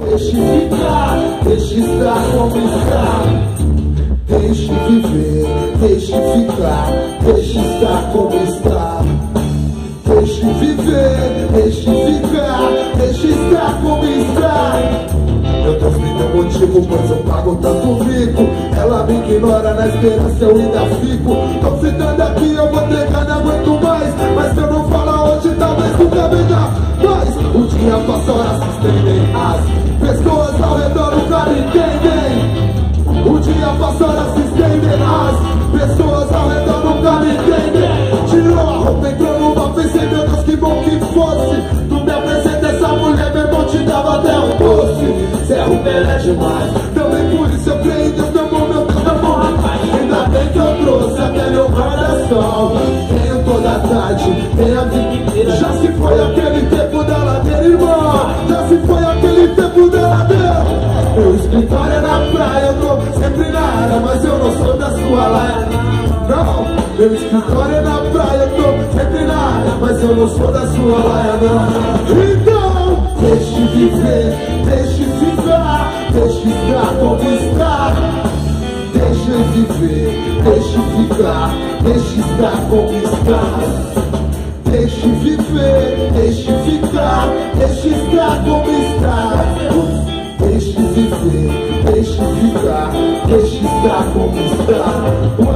Deixe ficar, deixe estar como está. Deixe viver, deixe ficar, deixe estar como está. Deixe viver, deixe ficar, deixe estar como está. Eu tô sem motivo, pois eu pago tanto mico. Ela me ignora na esperança, eu ainda fico. Tô fritando aqui, eu vou trecar, não aguento mais. Mas se eu não falar hoje, talvez nunca venha mais. O dia passa, horas se entendem O dia passa, horas se estendem As pessoas ao redor nunca me entendem. Tirou a roupa, entrou numa pensei Meu Deus, que bom que fosse. Tu me apresenta essa mulher, meu irmão te dava até um doce. Cê é um Pelé demais. Também por isso eu creio em Deus, meu amor, meu Deus, meu Ainda bem que eu trouxe até meu guarda-sol Tenho toda a tarde, tenho a vida inteira. Já se foi aquele tempo da ladeira, irmão Já se foi aquele tempo meu escritório é na sou da sua laia. Não, meu escritório é na praia, eu tô sempre na área, mas eu não sou da sua laia, não. Então, deixe viver, deixe ficar, deixe estar como está. Deixe viver, deixe ficar, deixe estar como está. Deixe viver, deixe ficar, deixe estar como está. Deixe viver, deixe ficar, deixe ficar como está.